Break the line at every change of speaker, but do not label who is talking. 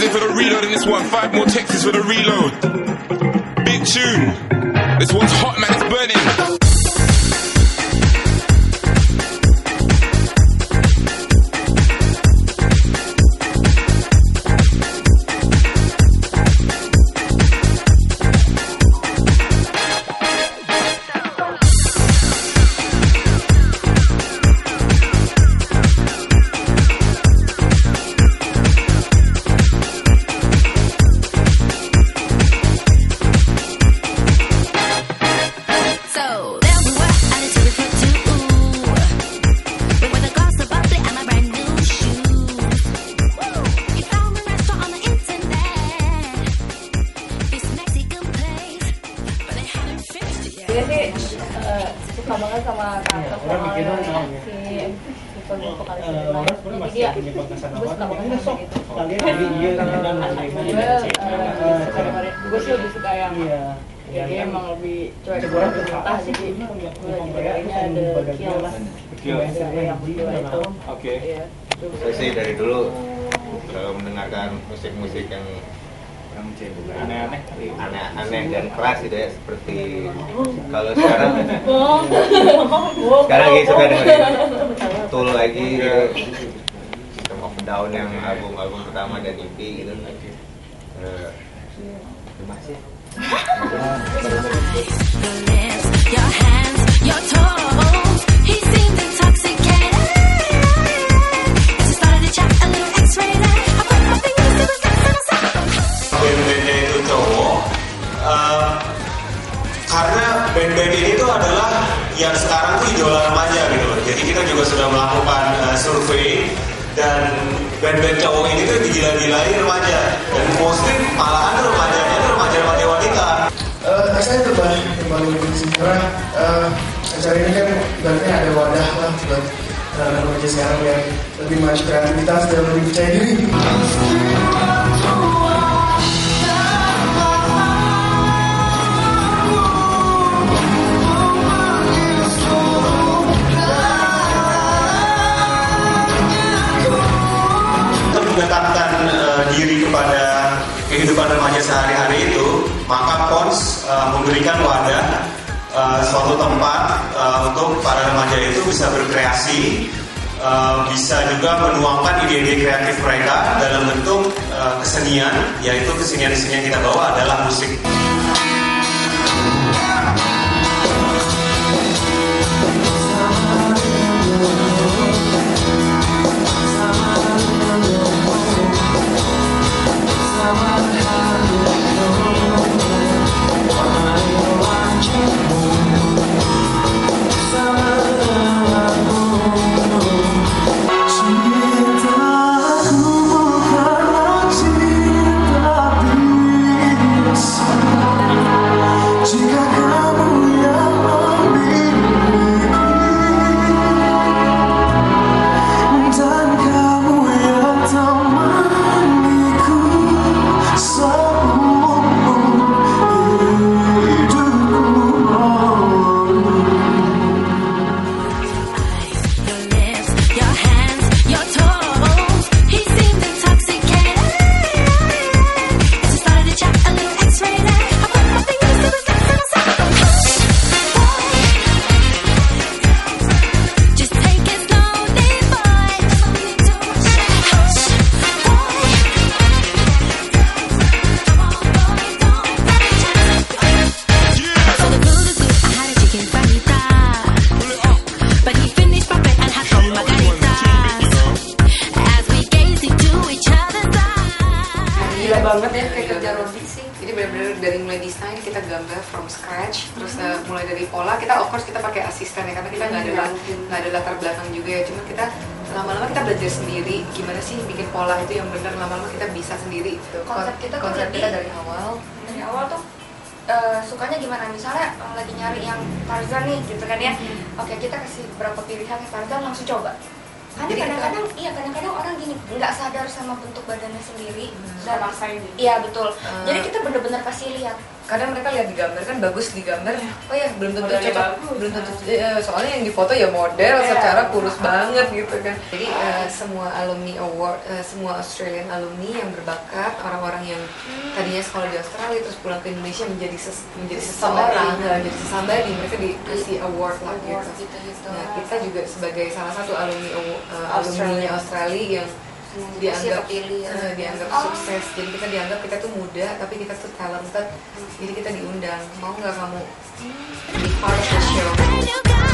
Texas in for the reload in this one. Five more Texas for the reload.
Big tune. This one's hot, man. It's burning. Si
Eh,
itu. Jadi dia, gue suka banget sama gitu.
kalian jadi dan
Gue sih lebih suka yang dia emang lebih cuek jadi gue ada kill itu
Oke.
Saya sih dari dulu selalu mendengarkan musik-musik yang
Aneh-aneh.
aneh-aneh dan keras gitu ya seperti kalau sekarang. Sekarang lagi suka dengerin Tool lagi gitu. System of Down yang album-album pertama dan EP gitu. Eh, terima kasih.
Your hands, your toes.
Yang sekarang tuh idola remaja gitu loh. Jadi kita juga sudah melakukan eh, survei dan band-band cowok ini tuh digila-gilain remaja. Dan mostly malahan remajanya tuh remaja-remaja wanita.
Eh, saya ke sini karena eh, acara ini kan berarti ada wadah lah buat anak remaja sekarang yang lebih maju kreativitas dan lebih percaya diri.
Kehidupan remaja sehari-hari itu, maka Pons eh, memberikan wadah eh, suatu tempat eh, untuk para remaja itu bisa berkreasi, eh, bisa juga menuangkan ide-ide kreatif mereka dalam bentuk eh, kesenian, yaitu kesenian-kesenian kita bawa adalah musik.
Banget ya kayak
kerja rodit sih. Jadi benar-benar dari mulai desain kita gambar from scratch terus uh, mulai dari pola kita of course kita pakai asisten ya karena kita nggak ada nggak ada latar belakang juga ya. Cuma kita lama-lama kita belajar sendiri gimana sih bikin pola itu yang benar lama-lama kita bisa sendiri gitu.
konsep kita
konsep kita dari awal.
dari awal tuh eh, sukanya gimana? Misalnya eh, lagi nyari yang Tarzan nih gitu kan ya. Oke kita kasih beberapa pilihan Tarzan langsung coba karena kadang-kadang iya kadang-kadang orang gini nggak sadar sama bentuk badannya sendiri
Hmm,
dan
gitu.
iya betul
Eh.
jadi kita bener-bener kasih lihat
kadang mereka lihat di gambar kan bagus di gambar oh ya belum tentu cocok
bagus.
belum tentu eh, soalnya yang di foto ya model
Iya.
secara kurus banget gitu kan jadi eh, semua alumni award eh, semua Australian alumni yang berbakat orang-orang yang tadinya sekolah di Australia terus pulang ke Indonesia menjadi ses- menjadi seseorang menjadi sesambadi mereka dikasih award lah
Award
gitu
gitu-gitu.
nah kita juga sebagai salah satu alumni
Australia.
alumni Australia Yang dianggap
kepilih ya.
eh, dianggap
Oh.
sukses. Jadi kita dianggap kita tuh muda tapi kita tuh talented. Jadi kita diundang. Mau nggak kamu? Be part of the show